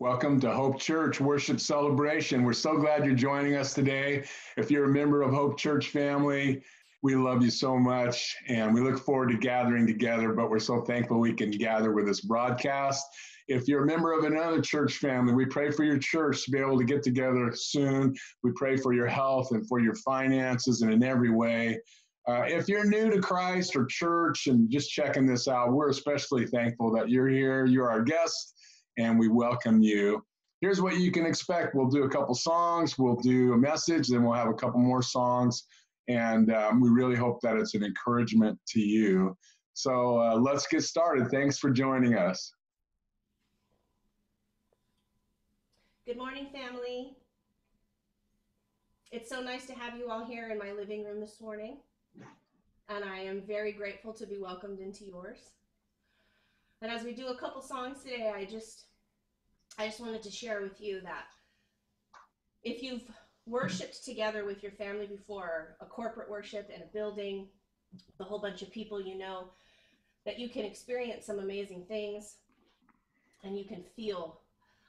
Welcome to Hope Church Worship Celebration. We're so glad you're joining us today. If you're a member of Hope Church family, we love you so much and we look forward to gathering together, but we're so thankful we can gather with this broadcast. If you're a member of another church family, we pray for your church to be able to get together soon. We pray for your health and for your finances and in every way. Uh, if you're new to Christ or church and just checking this out, we're especially thankful that you're here. You're our guest and we welcome you. Here's what you can expect. We'll do a couple songs, we'll do a message, then we'll have a couple more songs, and um, we really hope that it's an encouragement to you. So uh, let's get started. Thanks for joining us. Good morning, family. It's so nice to have you all here in my living room this morning, and I am very grateful to be welcomed into yours. And as we do a couple songs today, I just I just wanted to share with you that if you've worshiped together with your family before, a corporate worship in a building, a whole bunch of people you know, that you can experience some amazing things and you can feel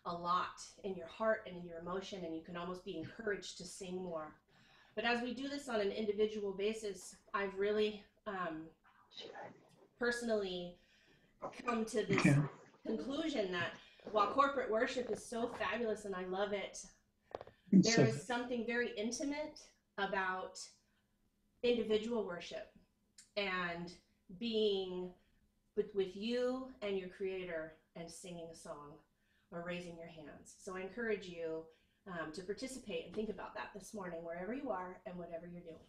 a lot in your heart and in your emotion, and you can almost be encouraged to sing more. But as we do this on an individual basis, I've really um, personally come to this yeah. conclusion that while corporate worship is so fabulous and I love it, there is something very intimate about individual worship and being with, with you and your creator and singing a song or raising your hands. So I encourage you um, to participate and think about that this morning, wherever you are and whatever you're doing.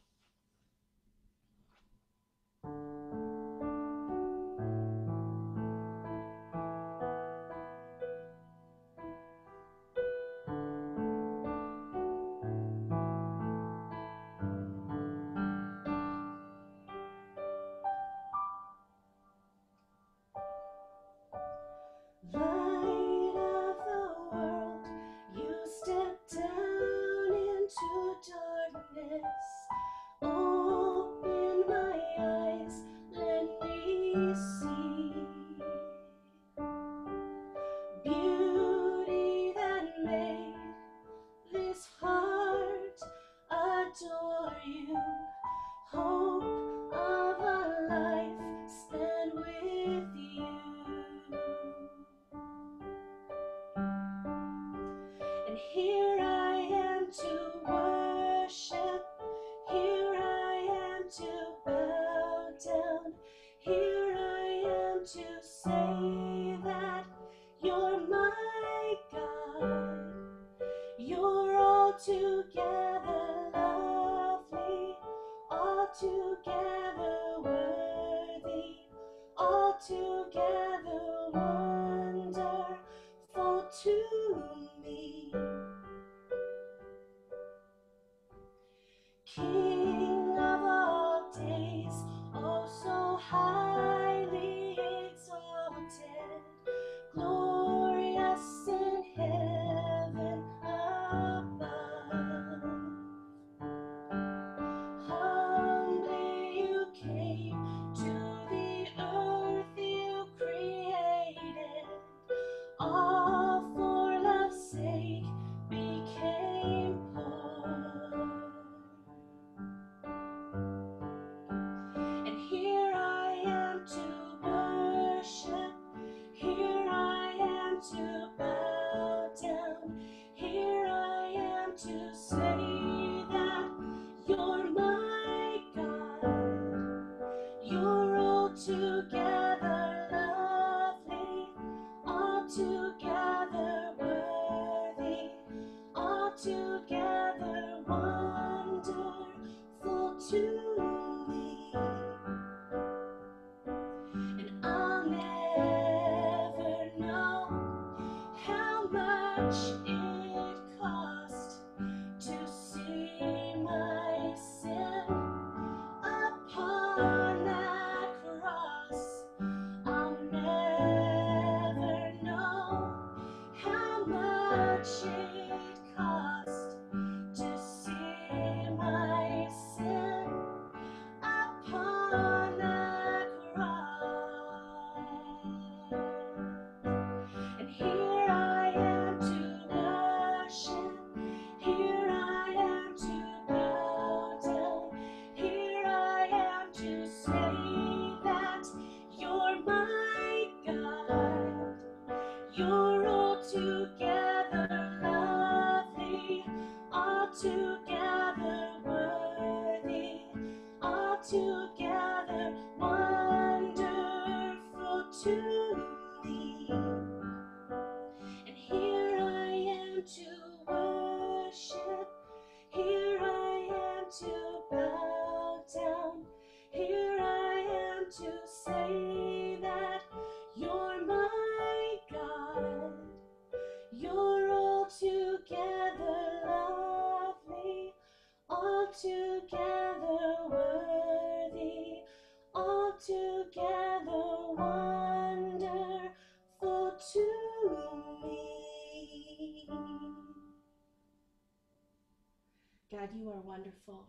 God, you are wonderful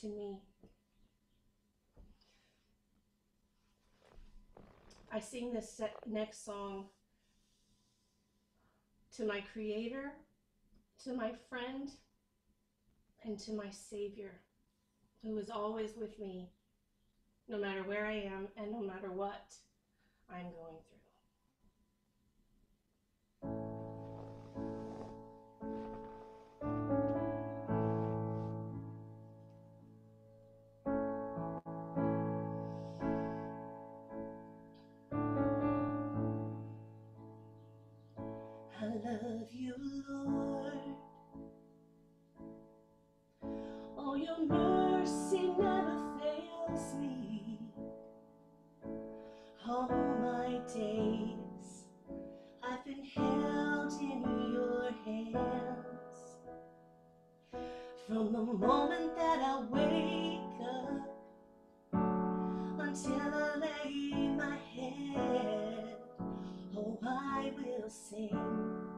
to me. I sing this next song to my Creator, to my friend, and to my Savior, who is always with me, no matter where I am and no matter what I'm going through. You, Lord. Oh, your mercy never fails me. All my days I've been held in your hands. From the moment that I wake up until I lay my head, oh, I will sing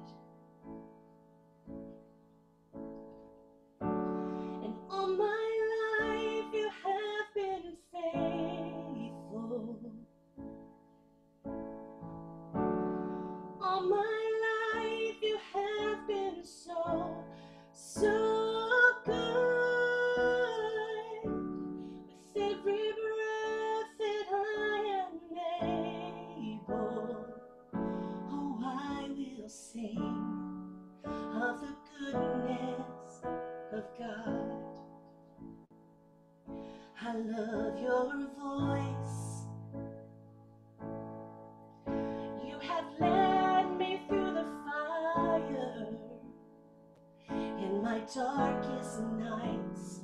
Darkest nights.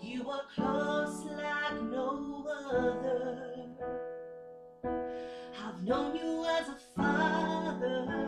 You are close like no other. I've known you as a father.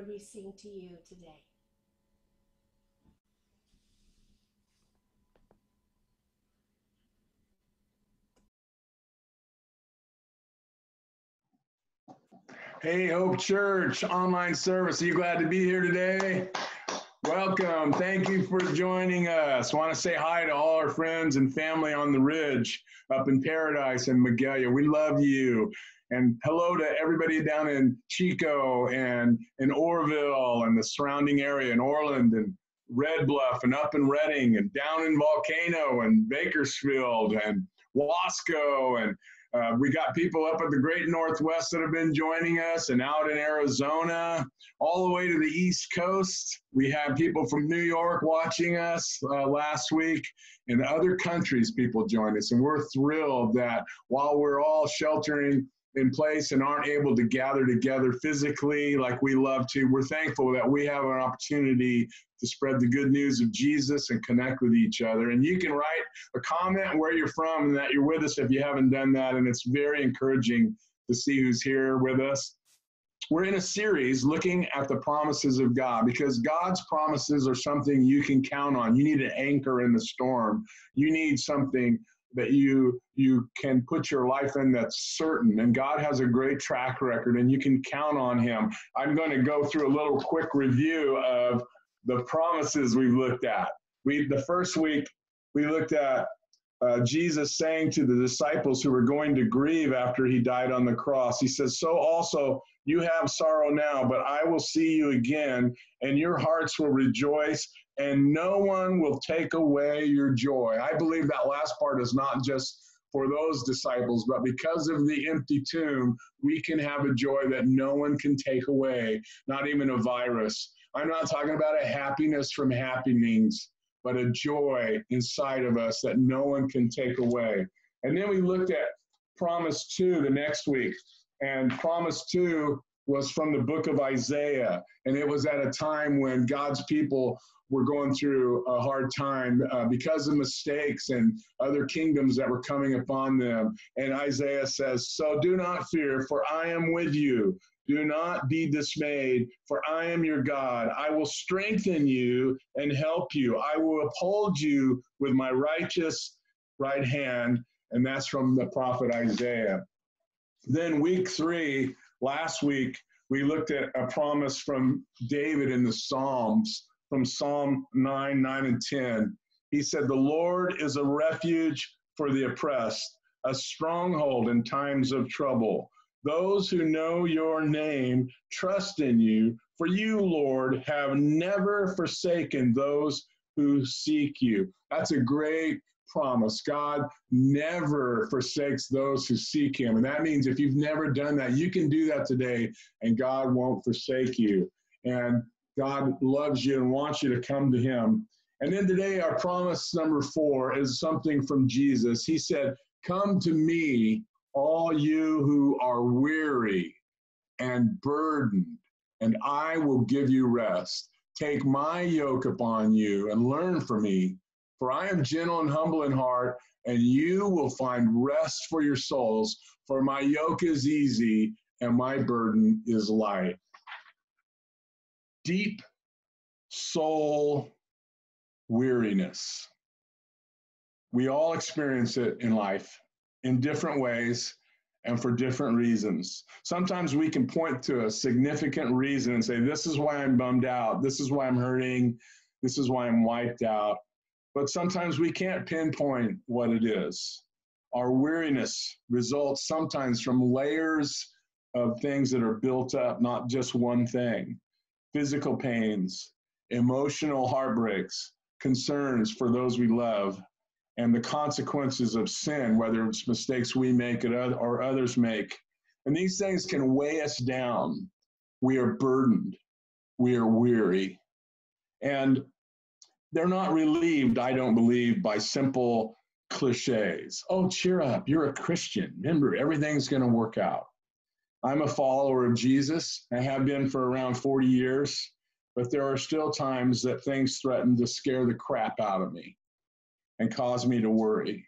Lord, we sing to you today. Hey, Hope Church online service. Are you glad to be here today? Welcome. Thank you for joining us. Want to say hi to all our friends and family on the ridge up in Paradise and Magalia. We love you. And hello to everybody down in Chico and in Oroville and the surrounding area in Orland and Red Bluff and up in Redding and down in Volcano and Bakersfield and Wasco and uh, we got people up at the great Northwest that have been joining us and out in Arizona, all the way to the East Coast. We had people from New York watching us uh, last week and other countries, people joined us. And we're thrilled that while we're all sheltering in place and aren't able to gather together physically like we love to, we're thankful that we have an opportunity to spread the good news of Jesus and connect with each other. And you can write a comment where you're from and that you're with us if you haven't done that. And it's very encouraging to see who's here with us. We're in a series looking at the promises of God because God's promises are something you can count on. You need an anchor in the storm. You need something that you you can put your life in that's certain. And god has a great track record and you can count on him. I'm going to go through a little quick review of the promises we've looked at. We the first week we looked at uh, jesus saying to the disciples who were going to grieve after he died on the cross he says so also you have sorrow now but i will see you again and your hearts will rejoice and no one will take away your joy. I believe that last part is not just for those disciples, but because of the empty tomb, we can have a joy that no one can take away, not even a virus. I'm not talking about a happiness from happenings, but a joy inside of us that no one can take away. And then we looked at Promise 2 the next week. And Promise 2 was from the book of Isaiah. And it was at a time when God's people were going through a hard time uh, because of mistakes and other kingdoms that were coming upon them. And Isaiah says, So do not fear, for I am with you. Do not be dismayed, for I am your God. I will strengthen you and help you. I will uphold you with my righteous right hand. And that's from the prophet Isaiah. Then, week three, last week, we looked at a promise from David in the Psalms from Psalm 9, 9, and 10. He said, The Lord is a refuge for the oppressed, a stronghold in times of trouble. Those who know your name trust in you, for you, Lord, have never forsaken those who seek you. That's a great promise. God never forsakes those who seek him. And that means if you've never done that, you can do that today, and God won't forsake you. And God loves you and wants you to come to Him. And then today, our promise number four is something from Jesus. He said, Come to me, all you who are weary and burdened, and I will give you rest. Take my yoke upon you and learn from me, for I am gentle and humble in heart, and you will find rest for your souls. For my yoke is easy and my burden is light deep soul weariness. We all experience it in life in different ways. and for different reasons. Sometimes we can point to a significant reason and say, This is why I'm bummed out. This is why I'm hurting. This is why I'm wiped out. But sometimes we can't pinpoint what it is. Our weariness results sometimes from layers of things that are built up, not just one thing physical pains, emotional heartbreaks, concerns for those we love, and the consequences of sin, whether it's mistakes we make or others make. And these things can weigh us down. We are burdened, we are weary. And they're not relieved, I don't believe, by simple cliches. Oh, cheer up, you're a Christian. Remember, everything's going to work out. I'm a follower of Jesus. I have been for around 40 years, but there are still times that things threaten to scare the crap out of me and cause me to worry.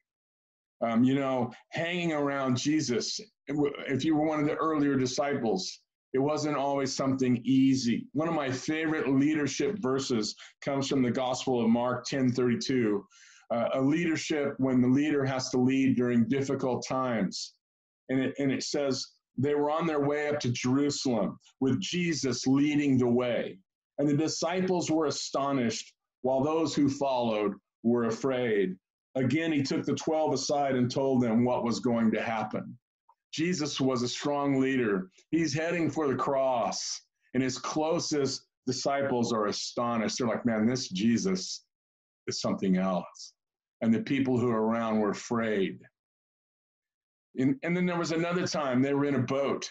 Um, you know, hanging around Jesus, if you were one of the earlier disciples, it wasn't always something easy. One of my favorite leadership verses comes from the Gospel of Mark 10:32. Uh, a leadership when the leader has to lead during difficult times. And it, and it says, they were on their way up to Jerusalem with Jesus leading the way. And the disciples were astonished, while those who followed were afraid. Again, he took the 12 aside and told them what was going to happen. Jesus was a strong leader. He's heading for the cross, and his closest disciples are astonished. They're like, man, this Jesus is something else. And the people who are around were afraid. And, and then there was another time they were in a boat,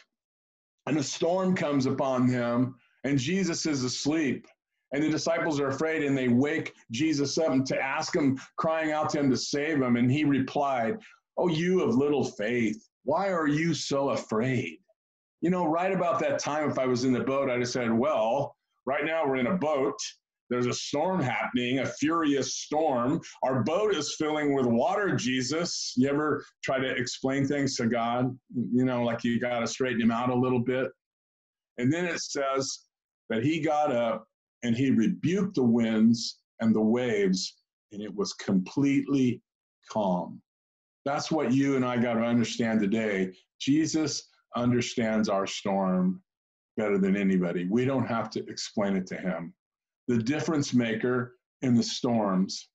and a storm comes upon them, and Jesus is asleep. And the disciples are afraid and they wake Jesus up and to ask him, crying out to him to save him. And he replied, Oh, you of little faith, why are you so afraid? You know, right about that time, if I was in the boat, I'd have said, Well, right now we're in a boat. There's a storm happening, a furious storm. Our boat is filling with water, Jesus. You ever try to explain things to God? You know, like you got to straighten him out a little bit. And then it says that he got up and he rebuked the winds and the waves, and it was completely calm. That's what you and I got to understand today. Jesus understands our storm better than anybody. We don't have to explain it to him. The difference maker in the storms,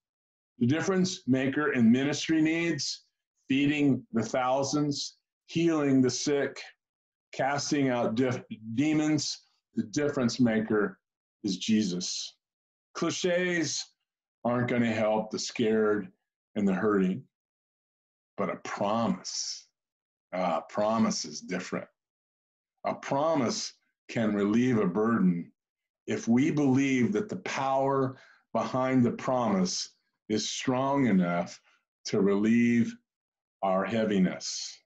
the difference maker in ministry needs, feeding the thousands, healing the sick, casting out demons, the difference maker is Jesus. Cliches aren't going to help the scared and the hurting, but a promise, a promise is different. A promise can relieve a burden if we believe that the power behind the promise is strong enough to relieve our heaviness.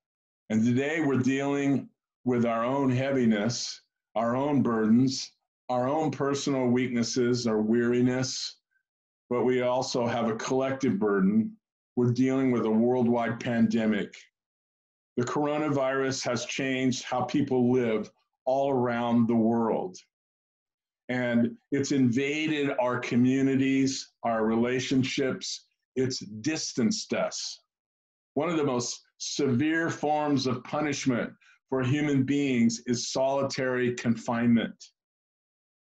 And today we're dealing with our own heaviness, our own burdens, our own personal weaknesses or weariness, but we also have a collective burden. We're dealing with a worldwide pandemic. The coronavirus has changed how people live all around the world. And it's invaded our communities, our relationships, it's distanced us. One of the most severe forms of punishment for human beings is solitary confinement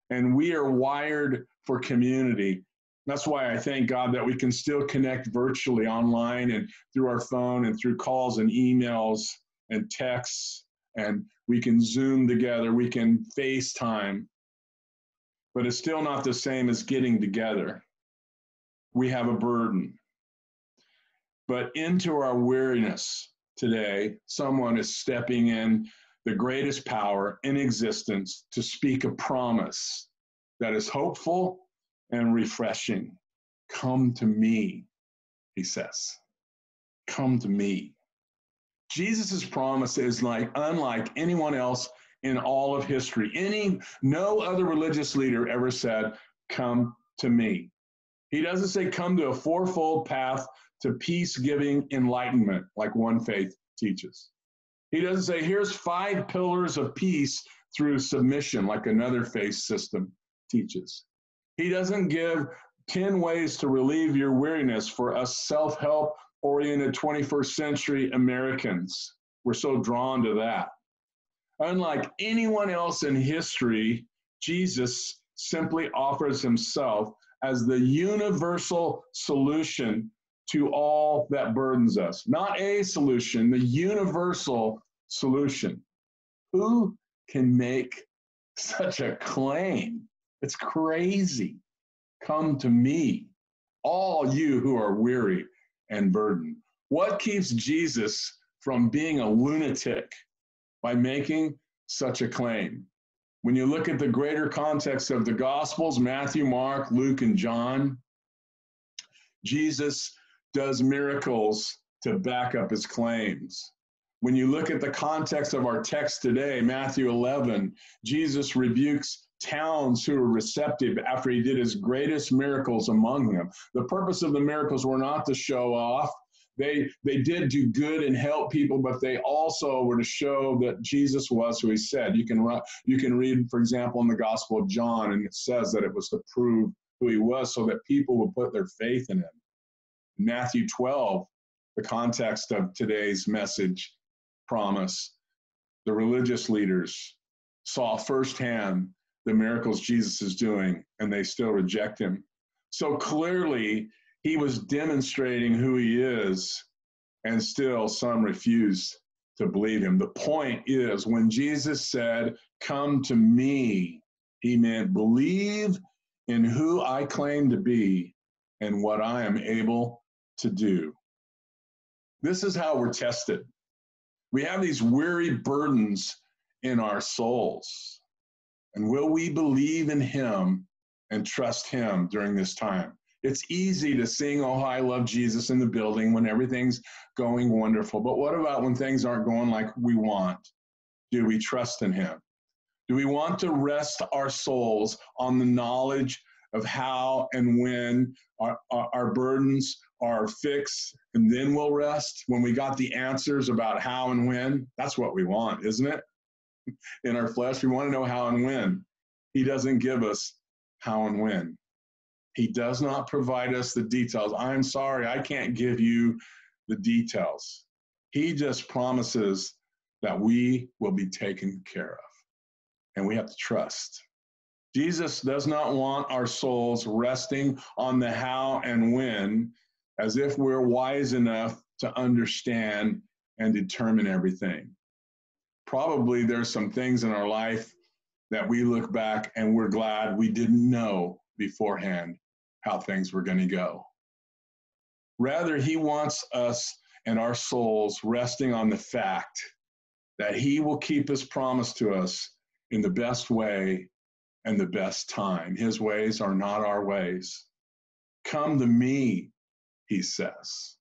and we are wired for community. That's why I thank God that we can still connect virtually online and through our phone and through calls and emails and texts, and we can Zoom together, we can FaceTime. But it's still not the same as getting together. We have a burden. But into our weariness today, someone is stepping in the greatest power in existence to speak a promise that is hopeful and refreshing. Come to me, he says. Come to me. Jesus' promise is like unlike anyone else in all of history. Any no other religious leader ever said, Come to me. He doesn't say come to a fourfold path to peace giving enlightenment, like one faith teaches. He doesn't say, here's five pillars of peace through submission, like another faith system teaches. He doesn't give 10 ways to relieve your weariness for us self help oriented 21st century Americans. we're so drawn to that. Unlike anyone else in history, Jesus simply offers himself as the universal solution to all that burdens us. Not a solution, the universal solution. Who can make such a claim? It's crazy. Come to me, all you who are weary and burdened. What keeps Jesus from being a lunatic by making such a claim? When you look at the greater context of the Gospels, Matthew, Mark, Luke, and John, Jesus does miracles to back up his claims. When you look at the context of our text today, Matthew 11, Jesus rebukes towns who were receptive after he did his greatest miracles among them. The purpose of the miracles were not to show off. They, they did do good and help people, but they also were to show that Jesus was who he said. You can, you can read, for example, in the Gospel of John, and it says that it was to prove who he was so that people would put their faith in him. Matthew 12, the context of today's message promise, the religious leaders saw firsthand the miracles Jesus is doing, and they still reject him. So clearly, he was demonstrating who he is, and still some refuse to believe him. The point is, when Jesus said, Come to me, he meant believe in who I claim to be and what I am able to do. This is how we're tested. We have these weary burdens in our souls. And will we believe in Him and trust Him during this time? It's easy to sing, Oh, I love Jesus in the building when everything's going wonderful. But what about when things aren't going like we want? Do we trust in Him? Do we want to rest our souls on the knowledge of how and when our, our, our burdens are fixed and then we'll rest when we got the answers about how and when that's what we want isn't it in our flesh we want to know how and when he doesn't give us how and when he does not provide us the details. I'm sorry i can't give you the details. He just promises that we will be taken care of and we have to trust. Jesus does not want our souls resting on the how and when as if we're wise enough to understand and determine everything. Probably there's some things in our life that we look back and we're glad we didn't know beforehand how things were going to go. Rather, he wants us and our souls resting on the fact that he will keep his promise to us in the best way and the best time. His ways are not our ways. Come to me, he says.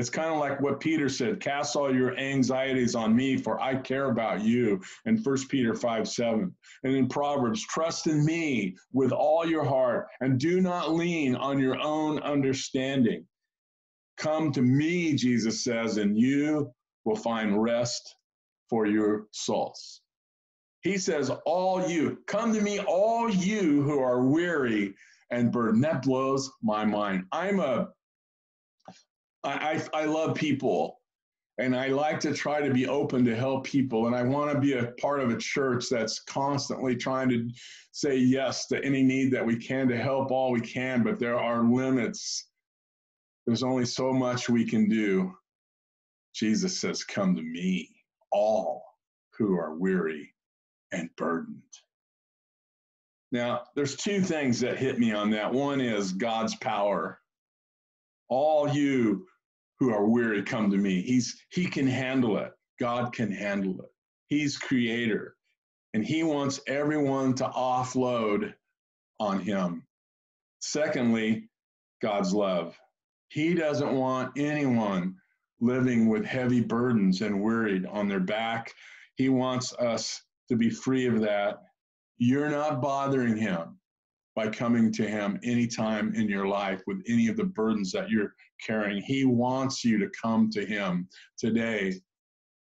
It's kind of like what Peter said cast all your anxieties on me, for I care about you, in 1 Peter 5 7. And in Proverbs, trust in me with all your heart and do not lean on your own understanding. Come to me, Jesus says, and you will find rest for your souls. He says, All you, come to me, all you who are weary and burdened. That blows my mind. I'm a I, I, I love people and I like to try to be open to help people. And I want to be a part of a church that's constantly trying to say yes to any need that we can to help all we can, but there are limits. There's only so much we can do. Jesus says, Come to me, all who are weary and burdened. Now, there's two things that hit me on that. One is God's power. All you who are weary come to me. He's he can handle it. God can handle it. He's creator. And he wants everyone to offload on him. Secondly, God's love. He doesn't want anyone living with heavy burdens and worried on their back. He wants us to be free of that. You're not bothering him by coming to him anytime in your life with any of the burdens that you're carrying. He wants you to come to him today.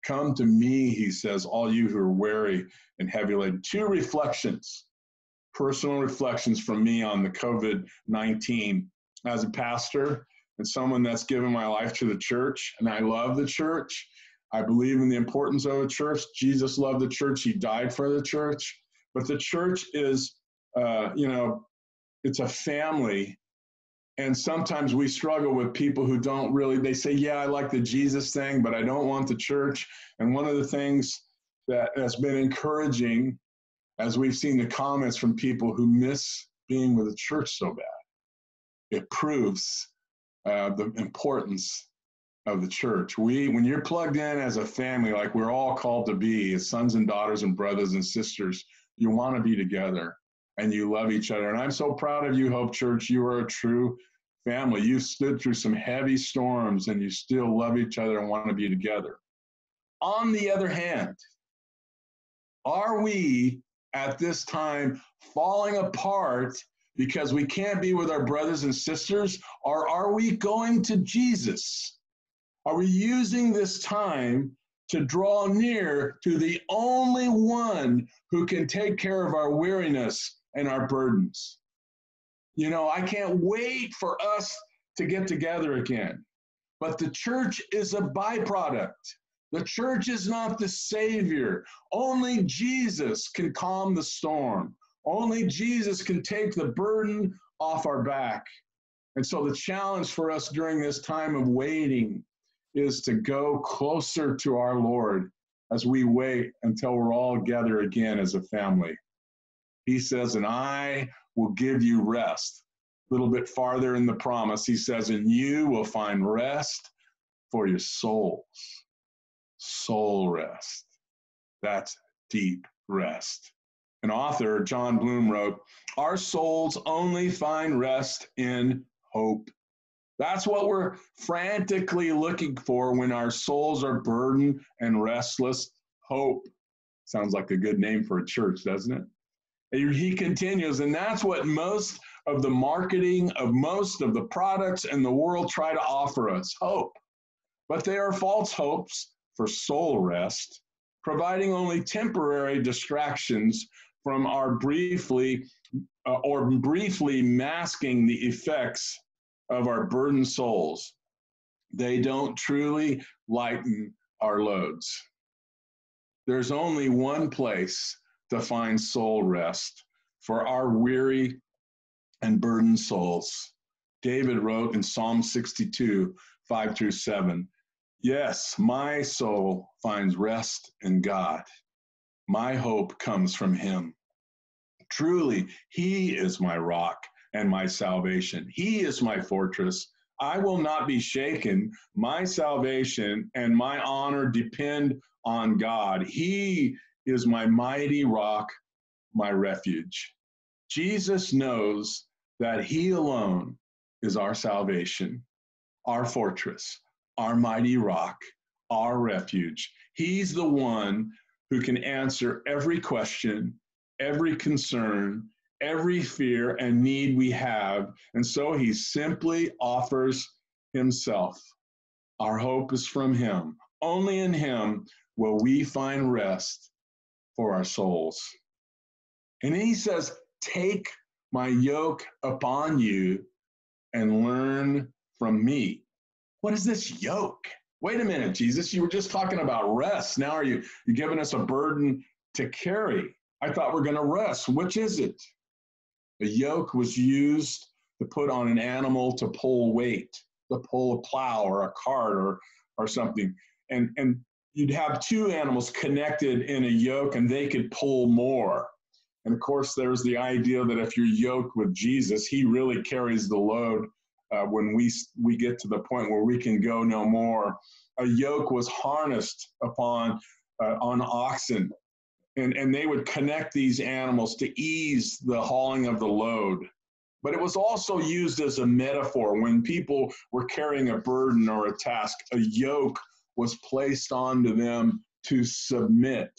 Come to me, he says, all you who are weary and heavy laden. Two reflections, personal reflections from me on the COVID 19 as a pastor and someone that's given my life to the church, and I love the church. I believe in the importance of a church. Jesus loved the church, he died for the church. But the church is, uh, you know, it's a family. And sometimes we struggle with people who don't really, they say, yeah, I like the Jesus thing, but I don't want the church. And one of the things that has been encouraging as we've seen the comments from people who miss being with the church so bad. It proves uh, the importance of the church. We, when you're plugged in as a family, like we're all called to be, as sons and daughters and brothers and sisters, you want to be together and you love each other. And I'm so proud of you, Hope Church. You are a true family. You've stood through some heavy storms and you still love each other and want to be together. On the other hand, are we at this time falling apart because we can't be with our brothers and sisters? Or are we going to Jesus? Are we using this time to draw near to the only one who can take care of our weariness and our burdens? You know, I can't wait for us to get together again. But the church is a byproduct. The church is not the Savior. Only Jesus can calm the storm. Only Jesus can take the burden off our back. And so the challenge for us during this time of waiting is to go closer to our Lord as we wait until we're all together again as a family. He says, and I will give you rest. A little bit farther in the promise, he says, and you will find rest for your souls soul rest. That's deep rest. An author, Jon Bloom, wrote, Our souls only find rest in hope. That's what we're frantically looking for when our souls are burdened and restless. Hope. Sounds like a good name for a church, doesn't it? He continues, and that's what most of the marketing of most of the products in the world try to offer us hope. But they are false hopes for soul rest, providing only temporary distractions from our briefly uh, or briefly masking the effects of our burdened souls. They don't truly lighten our loads. There's only one place to find soul rest for our weary and burdened souls. David wrote in Psalm 62, 5 through 7 Yes, my soul finds rest in God. My hope comes from Him. Truly, He is my rock and my salvation. He is my fortress. I will not be shaken. My salvation and my honor depend on God. He is my mighty rock, my refuge. Jesus knows that He alone is our salvation, our fortress, our mighty rock, our refuge. He's the one who can answer every question, every concern, every fear and need we have. And so he simply offers himself. Our hope is from him. Only in him will we find rest for our souls. And then he says, Take my yoke upon you and learn from me. What is this yoke? Wait a minute, Jesus, you were just talking about rest. Now are you you giving us a burden to carry? I thought we're going to rest. Which is it? A yoke was used to put on an animal to pull weight, to pull a plow or a cart or or something. And and you'd have two animals connected in a yoke and they could pull more. And of course, there's the idea that if you're yoked with Jesus, he really carries the load uh, when we we get to the point where we can go no more. A yoke was harnessed upon uh, on oxen, and and they would connect these animals to ease the hauling of the load. But it was also used as a metaphor when people were carrying a burden or a task. A yoke was placed onto them to submit.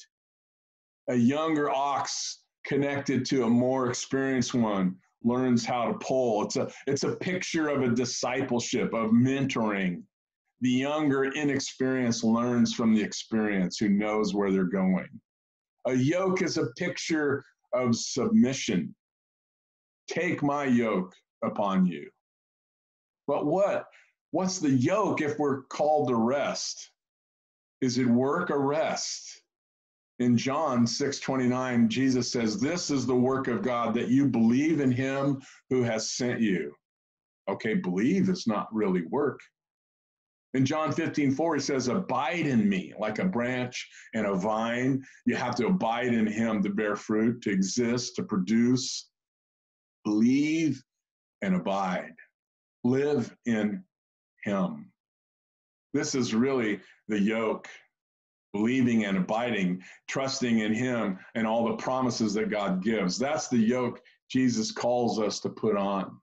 A younger ox connected to a more experienced one learns how to pull. It's a it's a picture of a discipleship of mentoring. The younger, inexperienced learns from the experience who knows where they're going. A yoke is a picture of submission. Take my yoke upon you. But what? What's the yoke if we're called to rest? Is it work or rest? In John 6 29, Jesus says, This is the work of God, that you believe in him who has sent you. Okay, believe is not really work. In John 15, 4, he says, Abide in me, like a branch and a vine. You have to abide in him to bear fruit, to exist, to produce. Believe and abide. Live in him. This is really the yoke believing and abiding, trusting in him and all the promises that God gives. That's the yoke Jesus calls us to put on.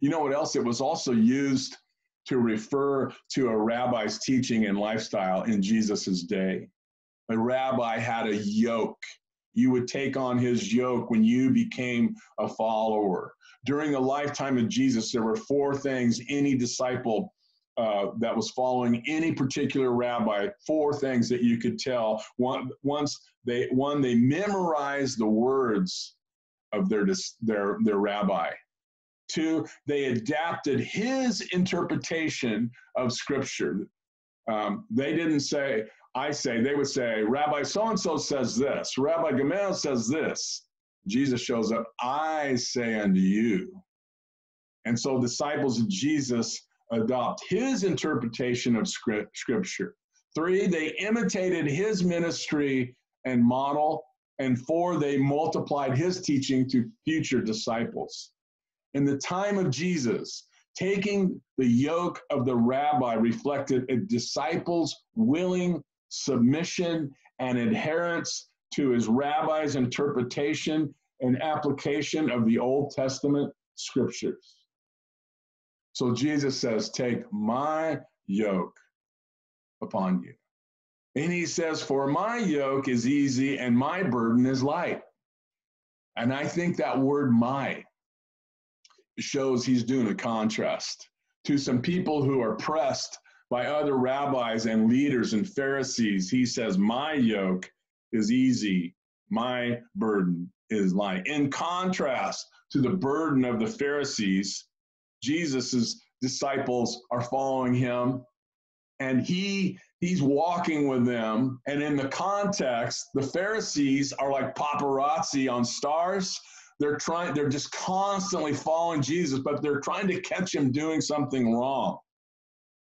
You know what else? It was also used to refer to a rabbi's teaching and lifestyle in Jesus's day. A rabbi had a yoke. You would take on his yoke when you became a follower. During the lifetime of Jesus, there were four things any disciple uh, that was following any particular rabbi, four things that you could tell. One, once they, one, they memorized the words of their, their, their rabbi. Two, they adapted his interpretation of Scripture. Um, they didn't say, I say, they would say, Rabbi so and so says this, Rabbi Gamaliel says this. Jesus shows up, I say unto you. And so disciples of Jesus adopt his interpretation of Scripture. Three, they imitated his ministry and model. And four, they multiplied his teaching to future disciples in the time of Jesus, taking the yoke of the rabbi reflected a disciple's willing submission and adherence to his rabbi's interpretation and application of the Old Testament scriptures. So Jesus says, Take my yoke upon you. And he says, For my yoke is easy and my burden is light. And I think that word my shows he's doing a contrast to some people who are pressed by other rabbis and leaders and Pharisees. He says, My yoke is easy, my burden is light. In contrast to the burden of the Pharisees, Jesus's disciples are following him and he he's walking with them and in the context the pharisees are like paparazzi on stars they're trying, they're just constantly following Jesus, but they're trying to catch him doing something wrong.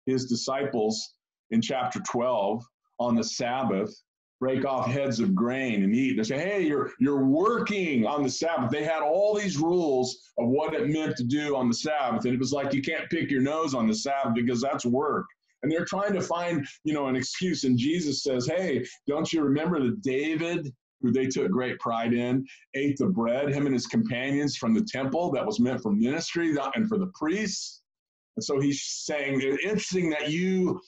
His disciples in chapter 12 on the Sabbath break off heads of grain and eat. They say, hey, you're you're working on the Sabbath. They had all these rules of what it meant to do on the Sabbath. And it was like you can't pick your nose on the Sabbath because that's work. And they're trying to find, you know, an excuse. And Jesus says, Hey, don't you remember that David who they took great pride in, ate the bread, him and his companions from the temple that was meant for ministry and for the priests. And so he's saying, it's interesting that you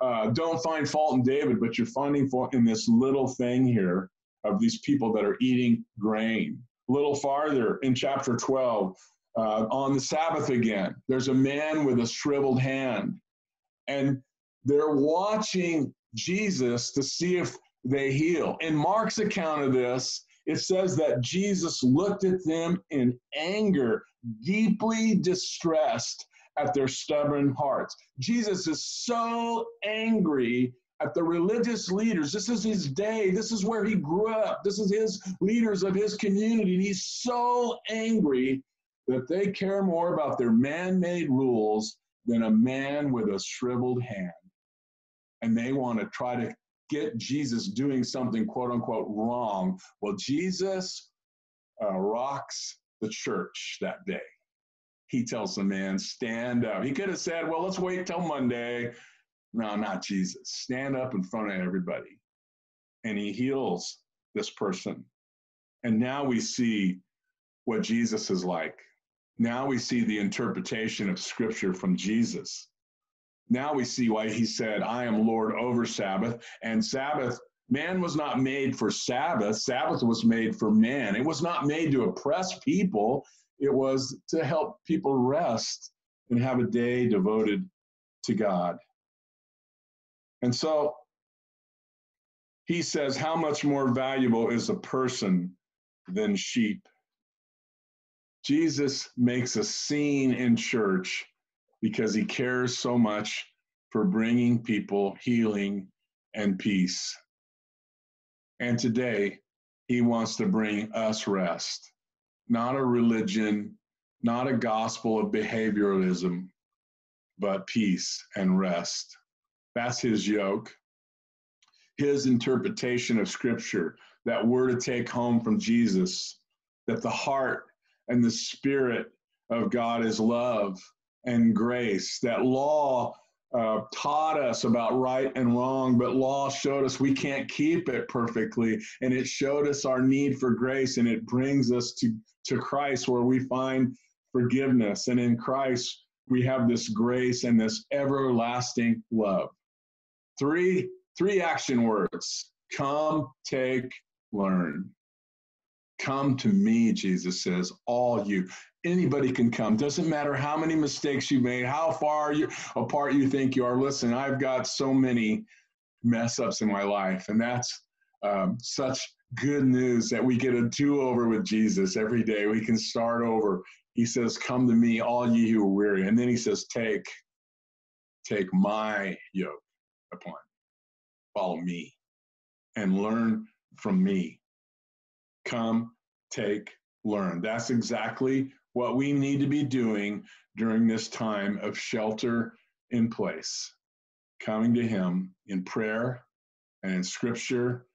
uh, don't find fault in David, but you're finding fault in this little thing here of these people that are eating grain. A little farther in chapter 12, uh, on the Sabbath again, there's a man with a shriveled hand. And they're watching Jesus to see if they heal. In Mark's account of this, it says that Jesus looked at them in anger, deeply distressed at their stubborn hearts. Jesus is so angry at the religious leaders. This is his day. This is where he grew up. This is his leaders of his community. And he's so angry that they care more about their man made rules than a man with a shriveled hand. And they want to try to get Jesus doing something quote unquote wrong. Well, Jesus uh, rocks the church that day. He tells the man, stand up. He could have said, well, let's wait till Monday. No, not Jesus. Stand up in front of everybody. And he heals this person. And now we see what Jesus is like. Now we see the interpretation of scripture from Jesus. Now we see why he said, I am Lord over Sabbath. And Sabbath, man was not made for Sabbath. Sabbath was made for man. It was not made to oppress people, it was to help people rest and have a day devoted to God. And so he says, How much more valuable is a person than sheep? Jesus makes a scene in church because he cares so much for bringing people healing and peace. And today, he wants to bring us rest, not a religion, not a gospel of behavioralism, but peace and rest. That's his yoke. His interpretation of scripture that we're to take home from Jesus, that the heart and the spirit of God is love and grace, that law uh, taught us about right and wrong, but law showed us we can't keep it perfectly. And it showed us our need for grace, and it brings us to, to Christ where we find forgiveness. And in Christ, we have this grace and this everlasting love. Three, three action words come, take, learn. Come to me, Jesus says, all you. Anybody can come. Doesn't matter how many mistakes you made, how far you apart you think you are. Listen, I've got so many mess ups in my life, and that's um, such good news that we get a do over with Jesus every day. We can start over. He says, Come to me, all ye who are weary. And then he says, Take, take my yoke upon, follow me, and learn from me. Come, take, learn. That's exactly what we need to be doing during this time of shelter in place. Coming to Him in prayer and in scripture,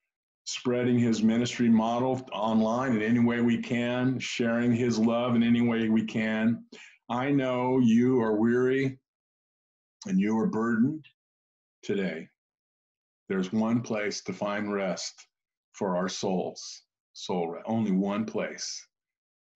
spreading His ministry model online in any way we can, sharing His love in any way we can. I know you are weary and you are burdened today. There's one place to find rest for our souls. Soul, only one place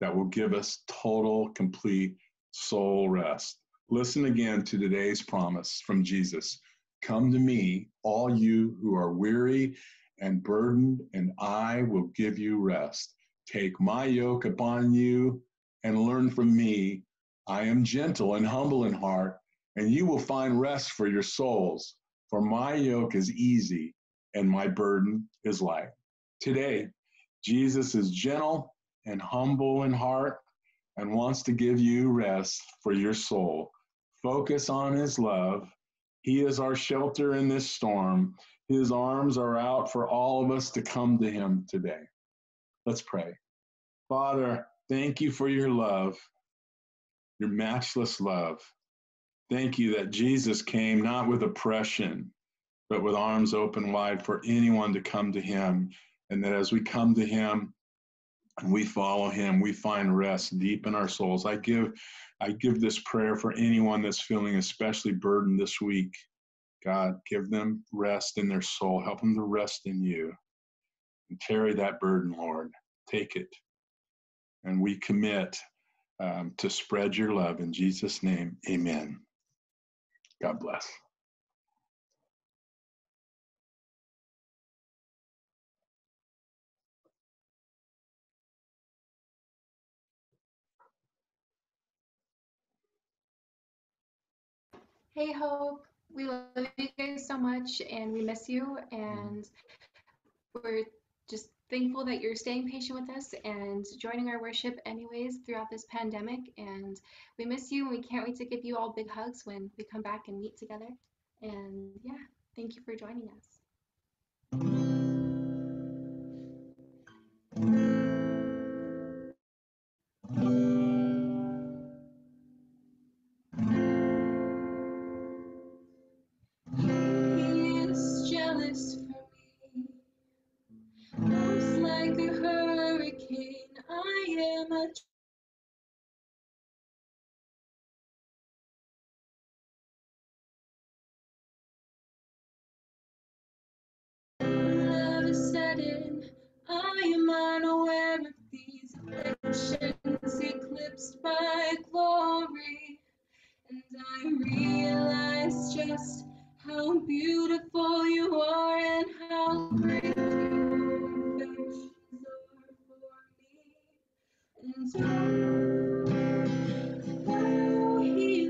that will give us total, complete soul rest. Listen again to today's promise from Jesus Come to me, all you who are weary and burdened, and I will give you rest. Take my yoke upon you and learn from me. I am gentle and humble in heart, and you will find rest for your souls. For my yoke is easy and my burden is light. Today, Jesus is gentle and humble in heart and wants to give you rest for your soul. Focus on his love. He is our shelter in this storm. His arms are out for all of us to come to him today. Let's pray. Father, thank you for your love, your matchless love. Thank you that Jesus came not with oppression, but with arms open wide for anyone to come to him. And that as we come to him, we follow him. We find rest deep in our souls. I give i give this prayer for anyone that's feeling especially burdened this week. God give them rest in their soul. Help them to rest in you. And carry that burden lord. Take it. And we commit um, to spread your love. In jesus name amen. God bless Hey, Hope. We love you guys so much and we miss you. And we're just thankful that you're staying patient with us and joining our worship, anyways, throughout this pandemic. And we miss you and we can't wait to give you all big hugs when we come back and meet together. And yeah, thank you for joining us. I realize just how beautiful you are and how great your affections are for me. And oh, oh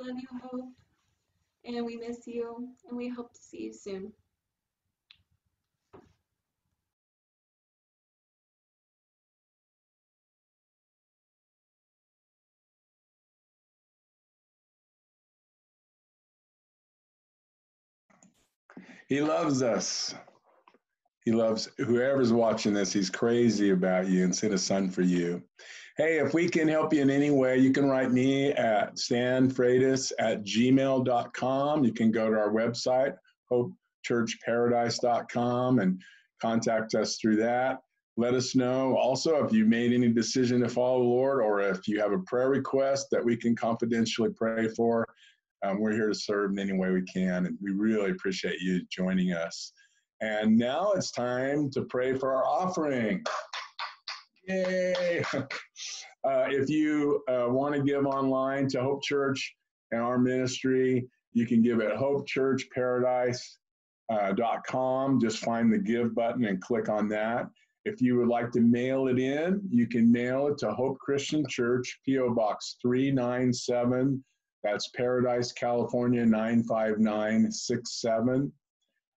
love you, Hope, and we miss you, and we hope to see you soon. He loves us. He loves whoever's watching this. He's crazy about you and sent a son for you. Hey, if we can help you in any way, you can write me at stanfreitas at gmail.com. You can go to our website, hopechurchparadise.com, and contact us through that. Let us know also if you made any decision to follow the Lord or if you have a prayer request that we can confidentially pray for. Um, we're here to serve in any way we can, and we really appreciate you joining us. And now it's time to pray for our offering. Yay! Uh, if you uh, want to give online to Hope Church and our ministry, you can give at hopechurchparadise.com. Just find the give button and click on that. If you would like to mail it in, you can mail it to Hope Christian Church, P.O. Box 397. That's Paradise, California 95967.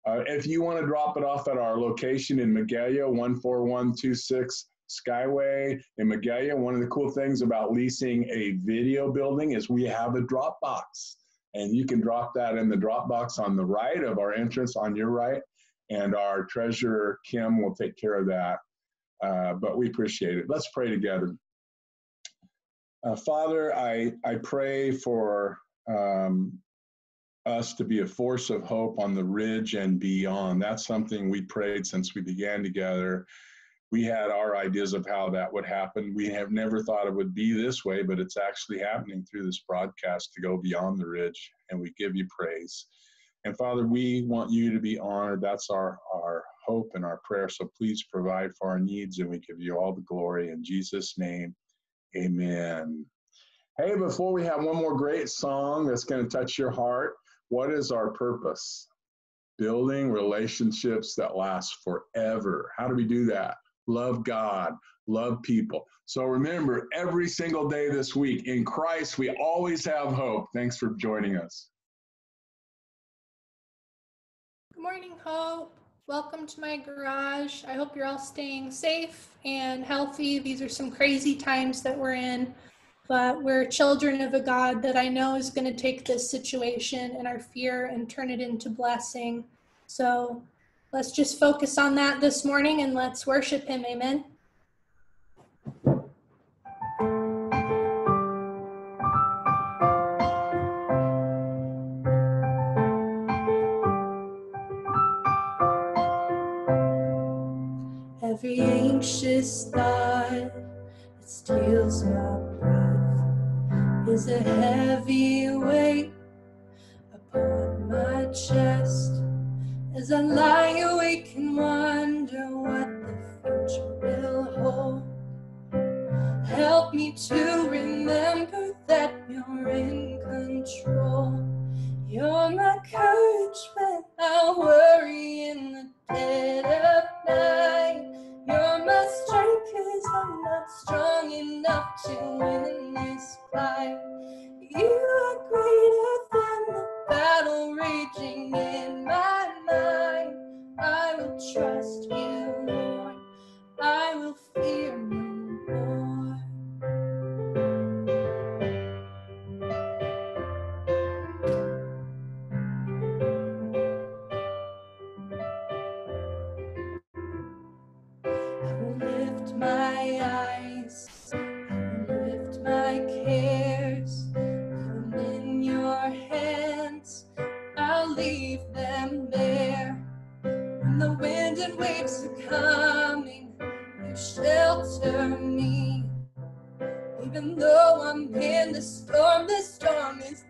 Uh, if you want to drop it off at our location in Magalia, 14126 Skyway in Magalia, one of the cool things about leasing a video building is we have a drop box. And you can drop that in the drop box on the right of our entrance on your right. And our treasurer, Kim, will take care of that. Uh, but we appreciate it. Let's pray together. Uh, Father, I, I pray for um, us to be a force of hope on the ridge and beyond. That's something we prayed since we began together. We had our ideas of how that would happen. We have never thought it would be this way, but it's actually happening through this broadcast to go beyond the ridge, and we give you praise. And Father, we want you to be honored. That's our, our hope and our prayer. So please provide for our needs, and we give you all the glory. In Jesus' name, amen. Hey, before we have one more great song that's going to touch your heart, what is our purpose? Building relationships that last forever. How do we do that? Love God, love people. So remember, every single day this week, in Christ, we always have hope. Thanks for joining us. Good morning, Hope. Welcome to my garage. I hope you're all staying safe and healthy. These are some crazy times that we're in, but we're children of a God that I know is going to take this situation and our fear and turn it into blessing. So let's just focus on that this morning and let's worship Him. Amen. Anxious thought that steals my breath. Is a heavy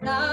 storm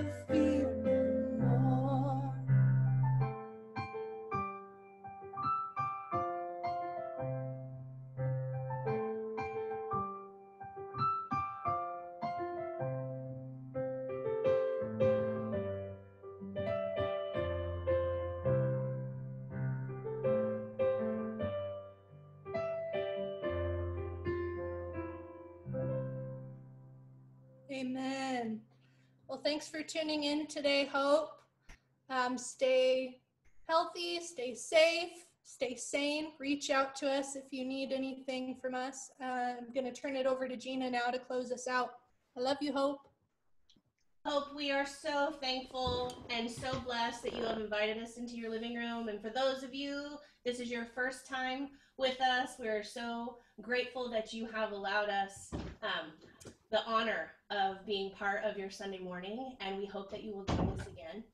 I will thanks for tuning in today, Hope. Um, stay healthy, stay safe, stay sane. Reach out to us if you need anything from us. Uh, I'm going to turn it over to Gina now to close us out. I love you, Hope. Hope, we are so thankful and so blessed that you have invited us into your living room. And for those of you, this is your first time with us. We're so grateful that you have allowed us um, the honor of being part of your Sunday morning, and we hope that you will join us again.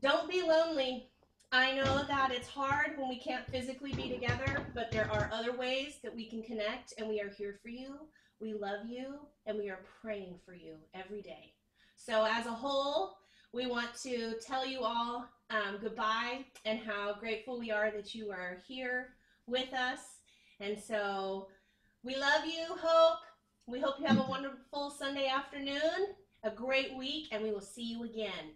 Don't be lonely. I know that it's hard when we can't physically be together, but there are other ways that we can connect, and we are here for you. We love you, and we are praying for you every day. So, as a whole, we want to tell you all um, goodbye and how grateful we are that you are here with us. And so, we love you, Hope. We hope you have a wonderful Sunday afternoon, a great week, and we will see you again.